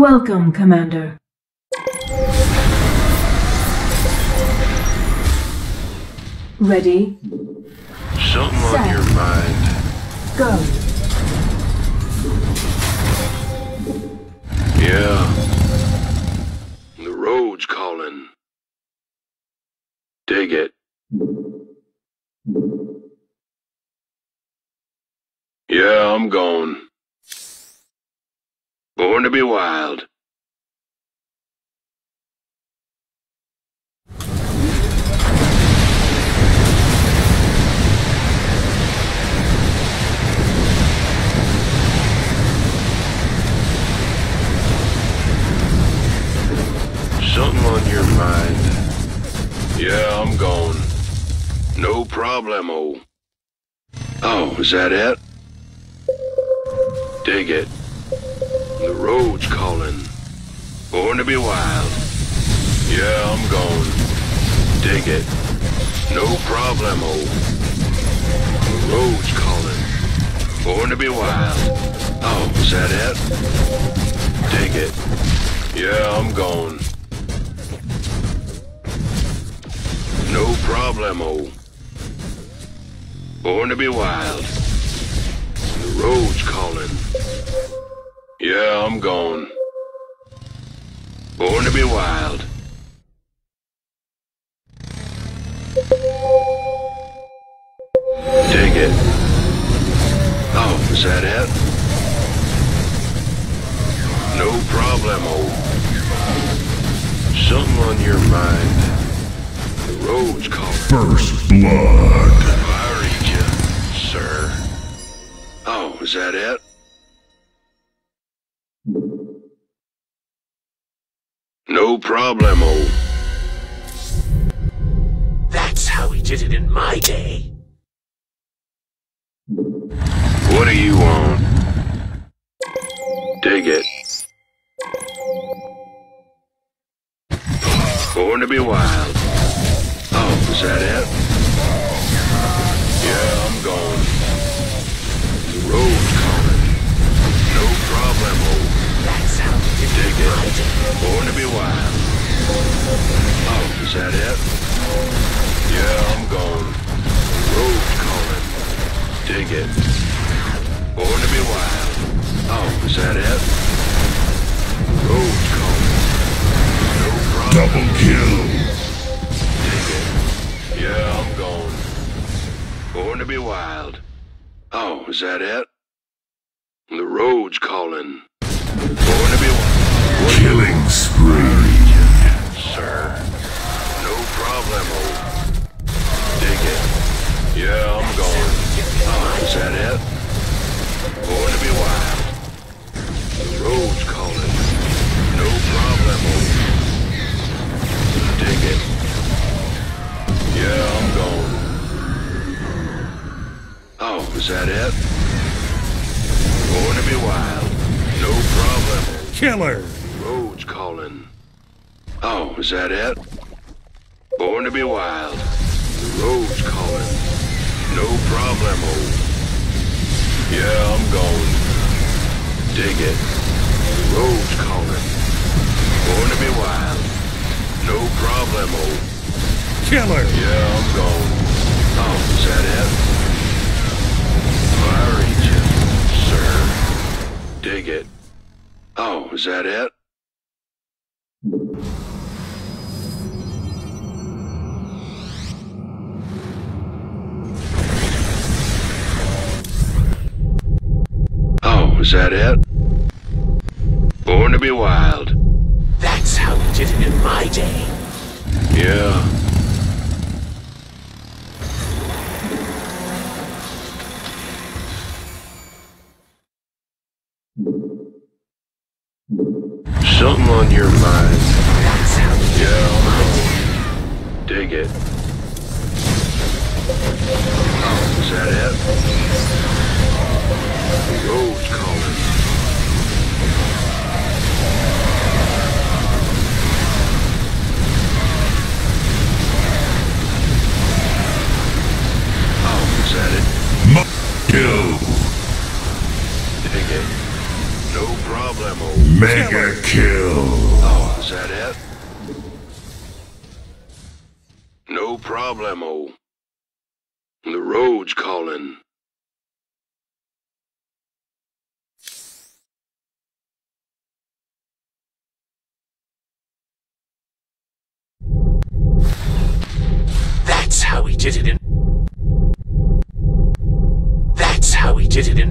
Welcome, Commander. Ready, Something on Set. your mind. go. Yeah. The road's calling. Dig it. Yeah, I'm going. Born to be wild. Something on your mind. Yeah, I'm going. No problemo. Oh, is that it? Dig it. The road's calling. Born to be wild. Yeah, I'm going. Dig it. No problemo. The road's calling. Born to be wild. Oh, is that it? Dig it. Yeah, I'm going. No problemo. Born to be wild. The road's calling. Yeah, I'm going. Born to be wild. Dig it. Oh, is that it? No problemo. Something on your mind. The road's calling. First blood. I you, sir. Oh, is that it? No problemo. That's how we did it in my day. What do you want? Dig it. Born to be wild. Oh, is that it? Yeah, I'm going. The road's calling. No problemo. That's how we did it Dig it. Born to be wild. Oh, is that it? Yeah, I'm going. Road's calling. Dig it. Born to be wild. Oh, is that it? Road's calling. No problem. Double kill. Dig it. Yeah, I'm going. Born to be wild. Oh, is that it? The road's calling. Uh-huh. Problemo. Dig it. Yeah, I'm going. Oh, is that it? Born to be wild. The road's calling. No problemo. Dig it. Yeah, I'm going. Oh, is that it? Born to be wild. No problemo. Killer. Road's calling. Oh, is that it? Born to be wild. The road's calling. No problemo. Yeah, I'm going. Dig it. The road's calling. Born to be wild. No problemo. Killer. Yeah, I'm going. Oh, is that it? I reach you, sir. Dig it. Oh, is that it? Oh, is that it? Born to be wild. That's how we did it in my day. Yeah. Something on your mind. That's how we did Yeah, in my day. Dig it. Oh, is that it? The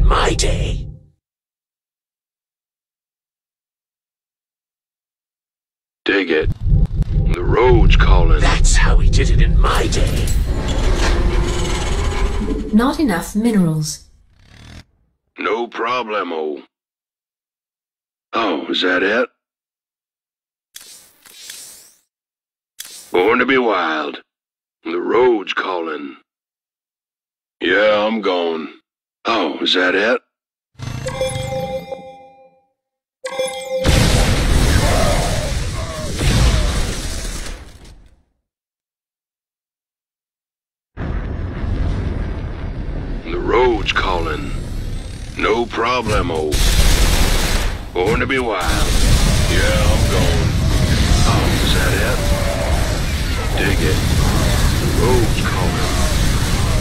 my day. Dig it. The road's calling. That's how we did it in my day. Not enough minerals. No problemo. Oh. oh, is that it? Born to be wild. The road's calling. Yeah, I'm going. Oh, is that it? The road's calling. No problemo. Born to be wild. Yeah, I'm going. Oh, is that it? Dig it. The road's calling.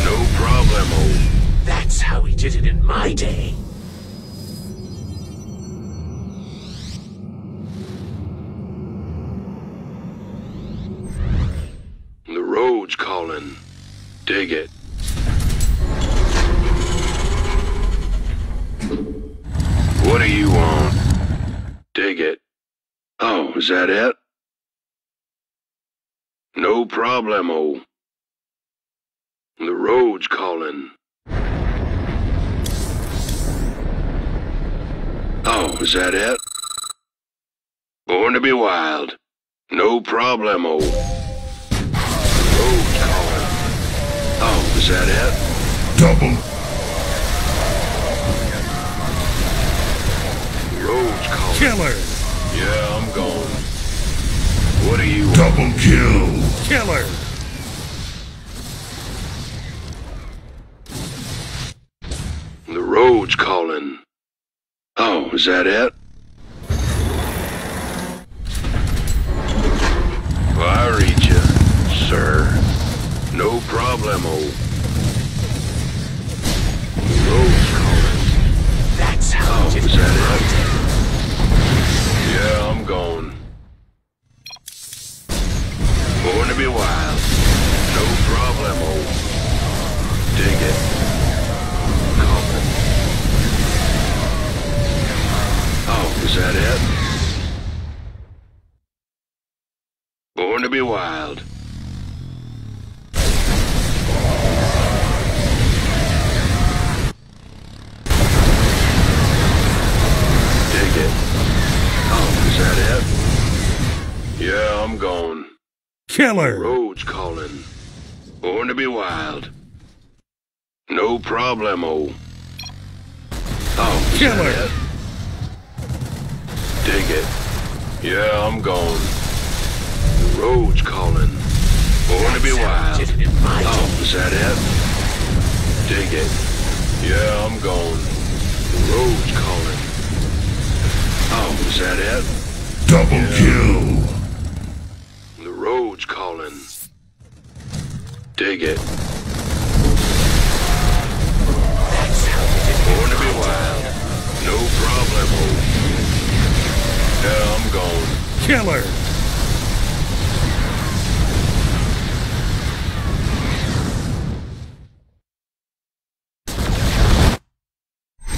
No problemo. That's how we did it in my day. The road's calling. Dig it. What do you want? Dig it. Oh, is that it? No problemo. The road's calling. Oh, is that it? Born to be wild. No problemo. Road's calling. Oh, is that it? Double. Road's calling. Killer. Yeah, I'm going. What do you? Double kill. Killer. The road's calling. Oh, is that it? Well, I read you, sir. No problemo. Road's calling. That's how Oh, we is that it? Yeah, I'm going. Born to be wild. No problemo. Dig it. Is that it? Born to be wild. Dig it. Oh, is that it? Yeah, I'm going. Killer. Road's calling. Born to be wild. No problemo. Oh, Killer. That it? Dig it. Yeah, I'm going. The road's calling. Born to be That's how we wild. did it in my day. Oh, is that it? Dig it. Yeah, I'm going. The road's calling. Oh, is that it? Double kill. The road's calling. Dig it. That's how it Born to be wild. No problemo. Yeah, I'm going. Killer.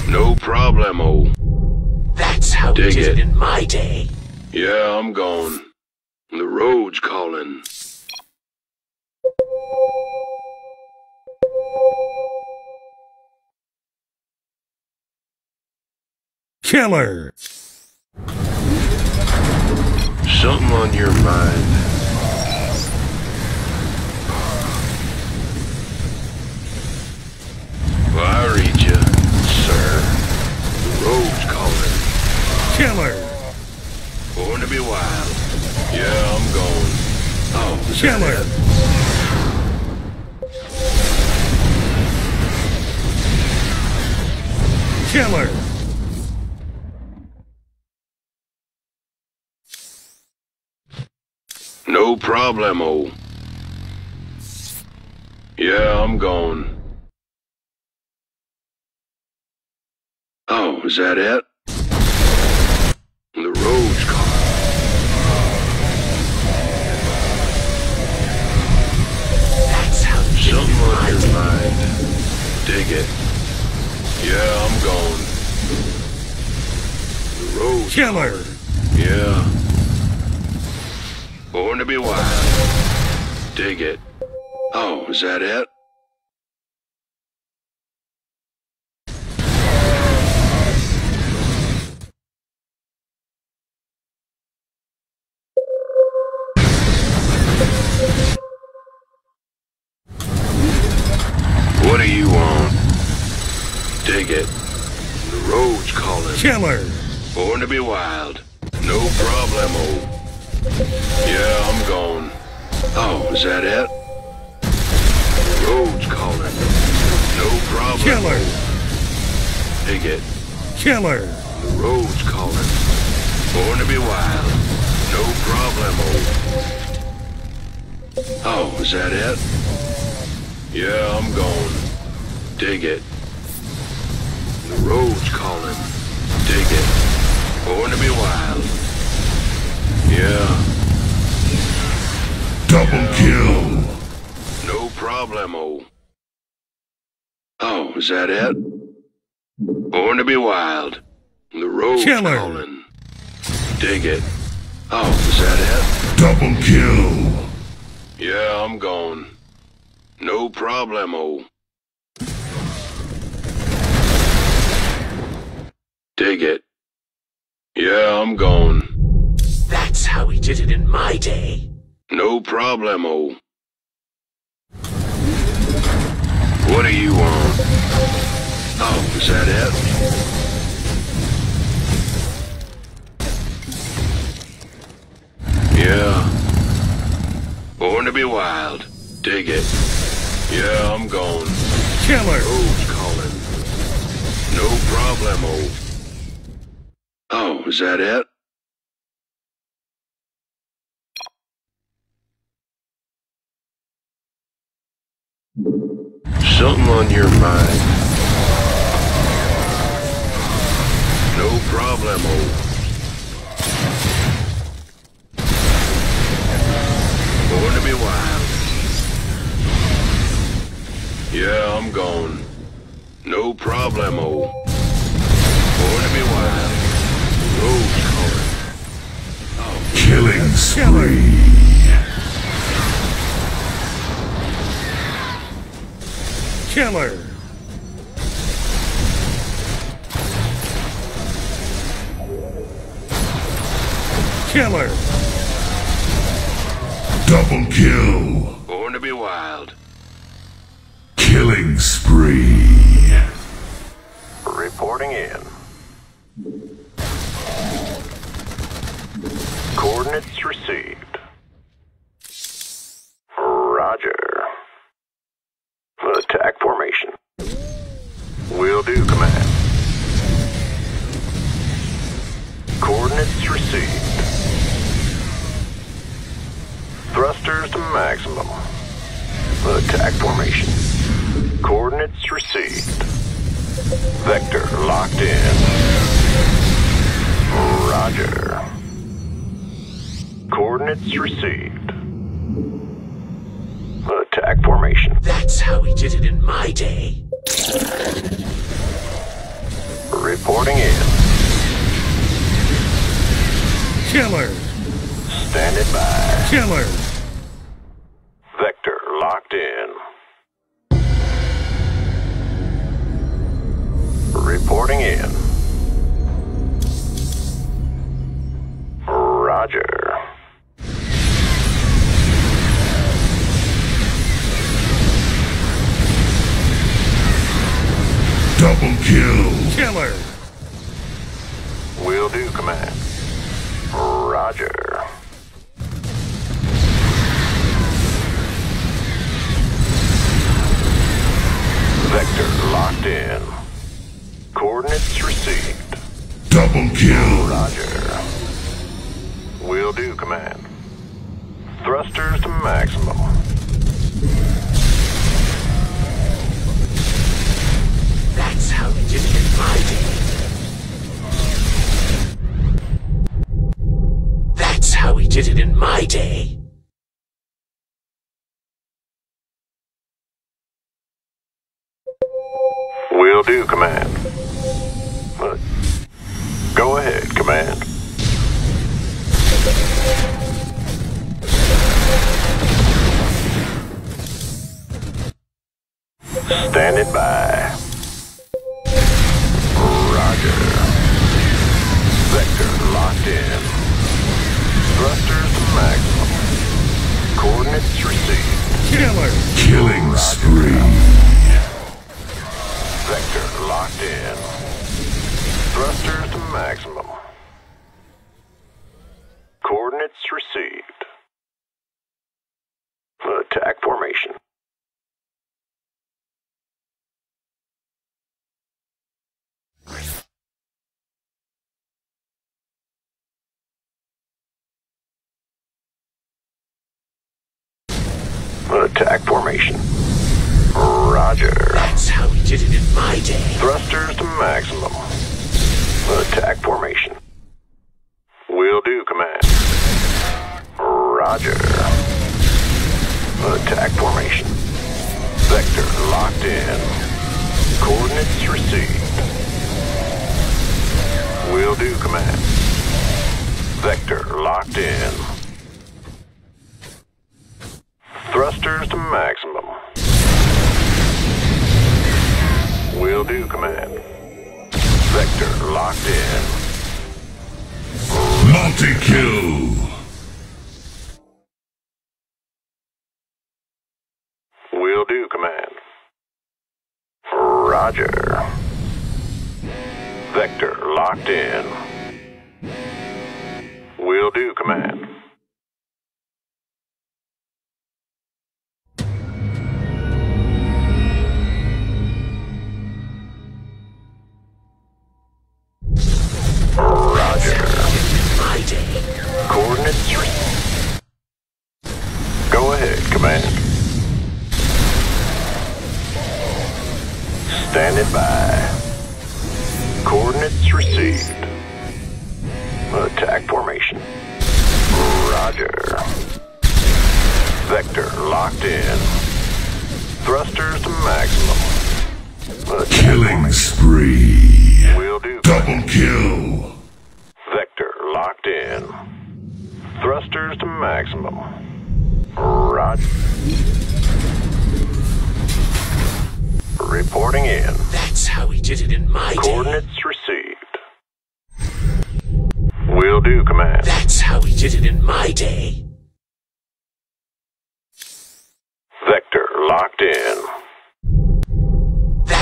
No problemo. That's how we Dig did it. it in my day. Yeah, I'm gone. The road's calling. Killer. Something on your mind. Problemo. Yeah, I'm gone. Oh, is that it? The road's caught. That's how you did Something on your mind. Dig it. Yeah, I'm going. The road's Killer. Yeah. Born to be wild. Dig it. Oh, is that it? What do you want? Dig it. The road's calling. Killer. Born to be wild. No problemo. Yeah, I'm going. Oh, is that it? Road's calling. No problem. Killer. Dig it. Killer. The road's calling. Born to be wild. No problemo. Oh, is that it? Yeah, I'm going. Dig it. The road's calling. Dig it. Born to be wild. Yeah, Double kill. no problemo. Oh, is that it? Born to be wild. The road's Killer. calling. Dig it. Oh, is that it? Double kill. Yeah, I'm gone. No problemo. Dig it. Yeah, I'm gone. That's how we did it in my day. No problemo. What do you want? Oh, is that it? Yeah. Born to be wild. Dig it. Yeah, I'm going. Killer. Road's calling. No problemo. Oh, is that it? Something on your mind. No problemo. Born to be wild. Yeah, I'm going. No problemo. Born to be wild. Road's calling. Killing spree. Killer. Killer. Double kill. Born to be wild. Killing spree. Reporting in. Coordinates received. Thrusters to maximum. Attack formation. Will do, Command. Roger. Attack formation. Vector locked in. Coordinates received. Will do, Command. Vector locked in. Thrusters to maximum. Will do, Command. Vector locked in. Multi-kill. Will do, Command. Roger. Vector locked in. Will do, Command.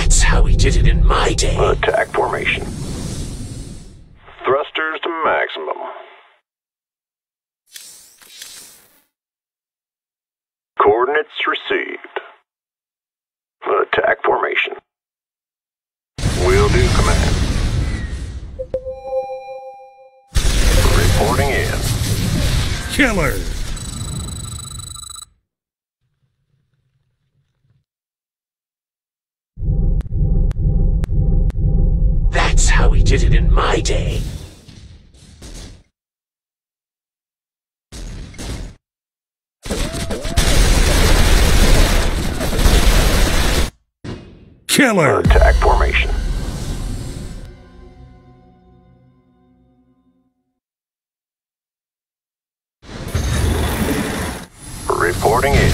That's how we did it in my day. Attack formation. Thrusters to maximum. Coordinates received. Attack formation. We'll do, Command. Reporting in. Killer. That's how we did it in my day. Killer. Attack formation. Reporting in.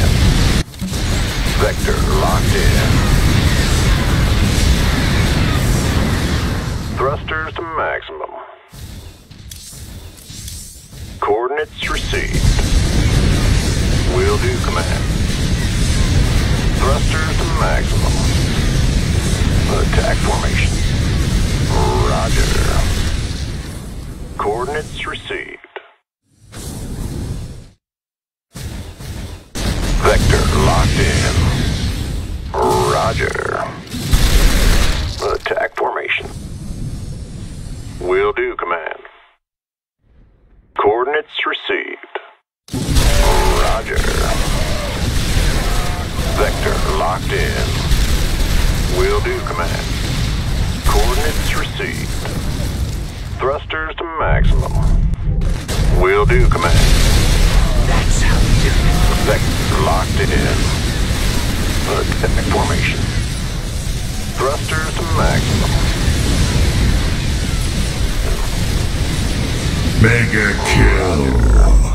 Vector locked in. Maximum. Coordinates received. Will do, Command. Thrusters to maximum. Attack formation. Roger. Coordinates received. Vector locked in. Roger. Attack formation. Will do, Command. Coordinates received. Roger. Vector locked in. Will do, command. Coordinates received. Thrusters to maximum. Will do, command. That's how we do it. Vector locked in. Attack formation. Thrusters to maximum. Mega kill.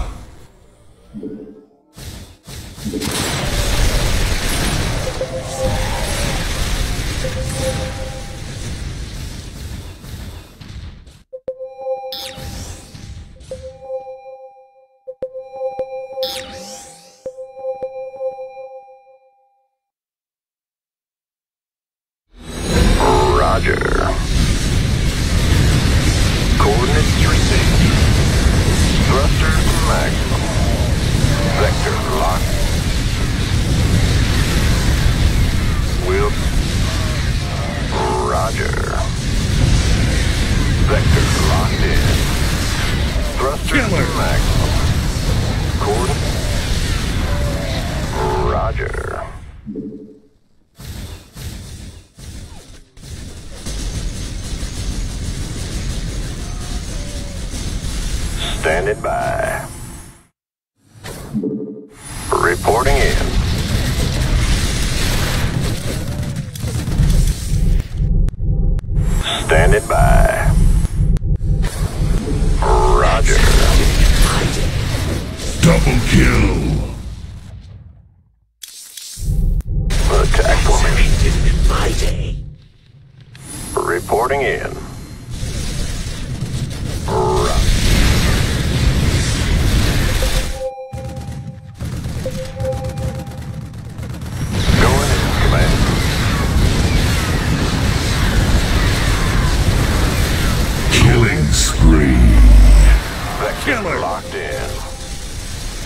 In.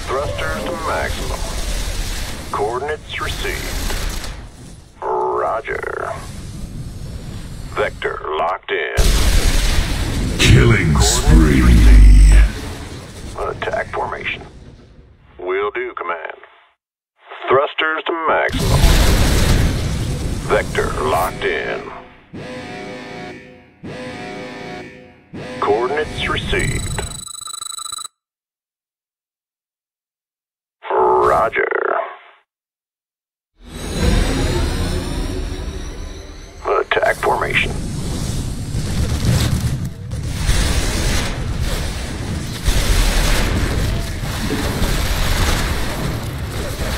Thrusters to maximum. Coordinates received. Roger. Vector locked in. Killing spree. Attack formation. Will do, command. Thrusters to maximum. Vector locked in. Coordinates received. Roger. Attack formation.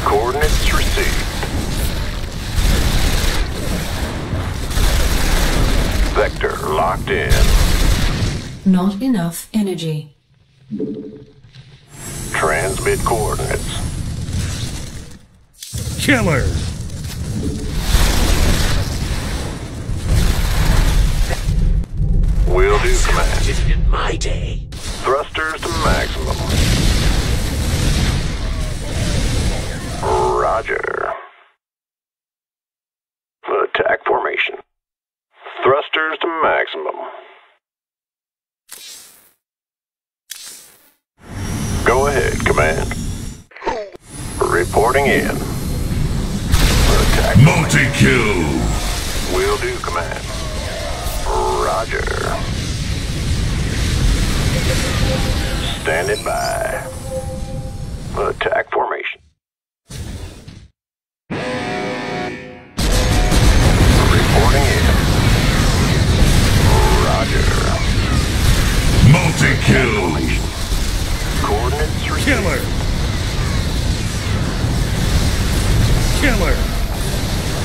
Coordinates received. Vector locked in. Not enough energy. Transmit coordinates. Killer. Will do, That's how command. did it in my day. Thrusters to maximum. Roger. Attack formation. Thrusters to maximum. Go ahead, command. Reporting in. Attack Multi-kill. Will do, command. Roger. Standing by. Attack formation. Reporting in. Roger. Multi-kill. Coordinates received. Killer. Killer.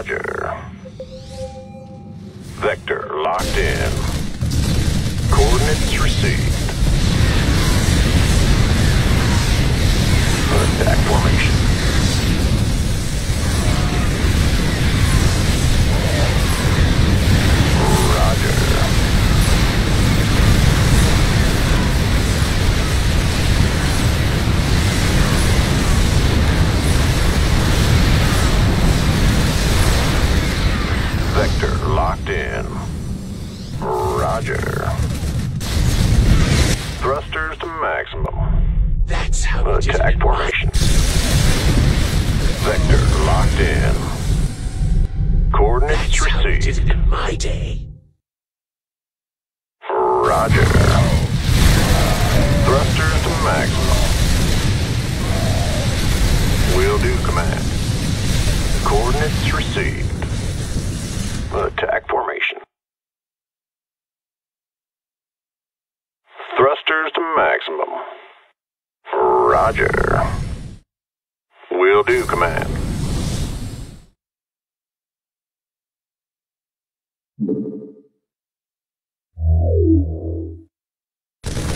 Roger. Vector locked in. Coordinates received. 2 command. Coordinates received. Attack formation. Thrusters to maximum. Roger. Will do, command.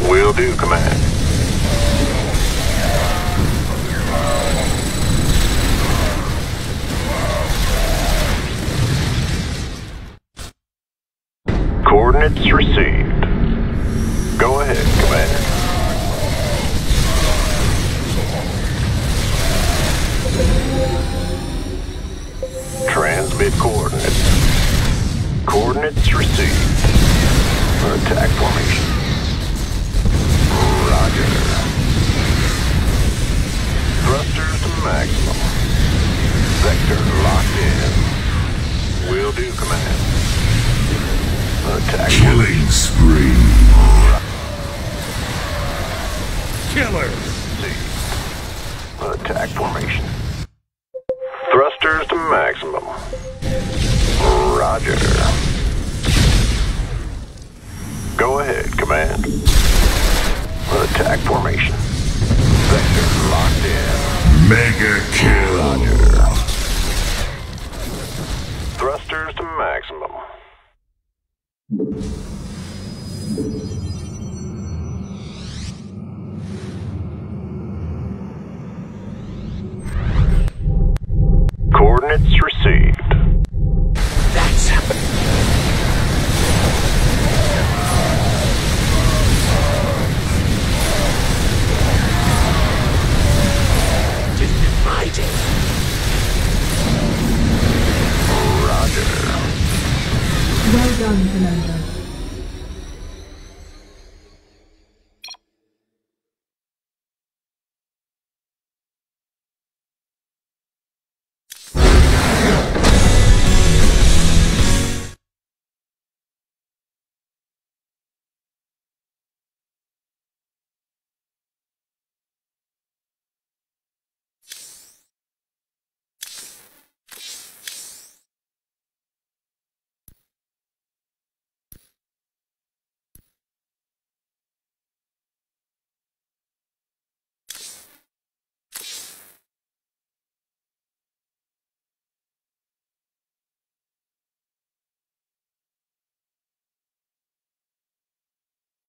Will do, command. you command. Attack. Killing spree. Killer.